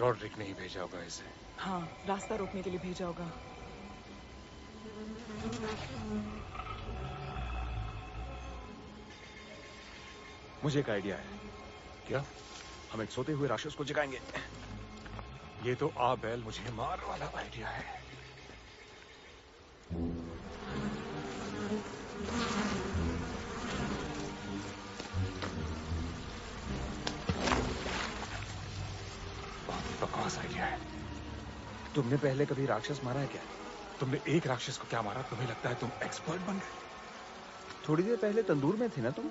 Rodrick ने ही भेजा होगा इसे। हाँ रास्ता रोकने के लिए भेजा होगा। मुझे एक आइडिया है। क्या? हम एक सोते हुए राक्षस को जगाएँगे। ये तो आ बैल मुझे मार वाला आइडिया है। बकवास आइडिया है तुमने पहले कभी राक्षस मारा है क्या? तुमने एक राक्षस को क्या मारा? तुम्हें लगता है तुम एक्सपर्ट बन गए? थोड़ी देर पहले तंदूर में थे ना तुम?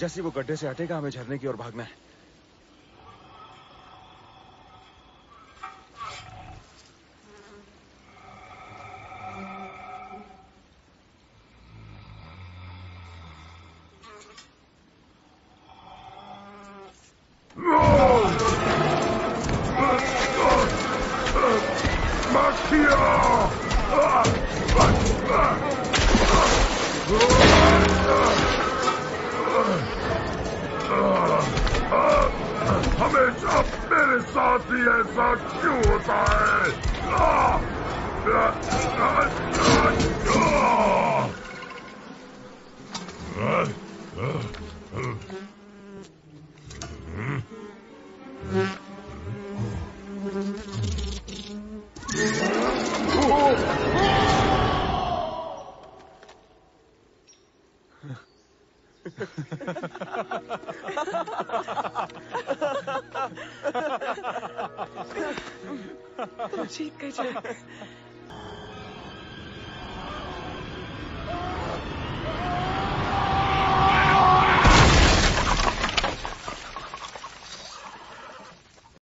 जैसे वो गड्ढे से हटेगा हमें झरने की ओर भागना है। 杀鸡也杀狗仔！啊！啊啊啊！嗯嗯嗯嗯嗯嗯！どうしよう一回じゃあ。